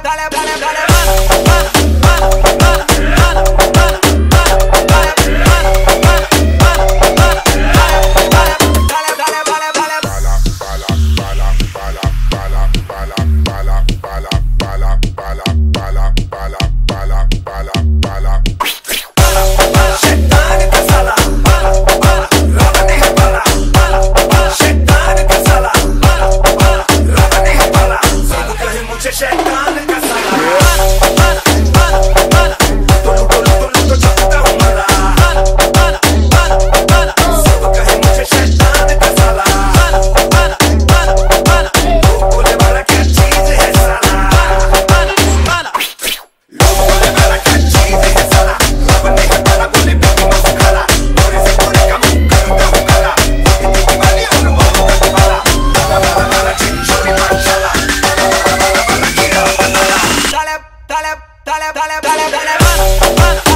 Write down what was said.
dale, dale, dale. para, para, para, para.